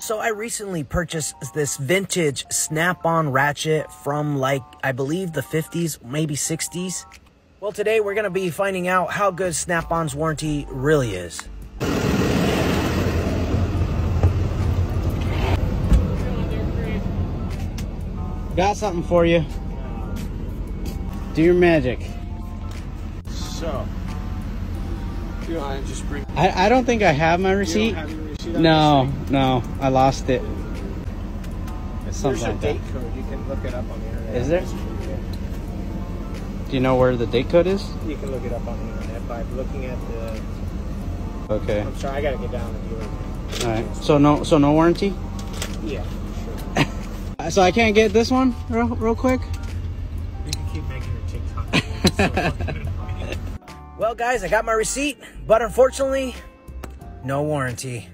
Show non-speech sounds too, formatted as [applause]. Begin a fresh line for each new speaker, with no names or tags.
So I recently purchased this vintage snap-on ratchet from like, I believe the 50s, maybe 60s. Well, today we're gonna be finding out how good Snap-on's warranty really is.
Got something for you. Do your magic.
So, you want to just bring?
I, I don't think I have my
You
receipt.
Don't have your receipt on
No, no, I lost it. something
There's a
like that.
date code. You can look it up on the internet.
Is there? Do you know where the date code is?
You can look it up on the internet by looking at the.
Okay.
I'm sorry, I gotta get down do it.
All right. So no, so no warranty.
Yeah, sure. [laughs]
So I can't get this one real, real quick.
You can keep making your TikTok. [laughs]
Well, guys, I got my receipt, but unfortunately, no warranty.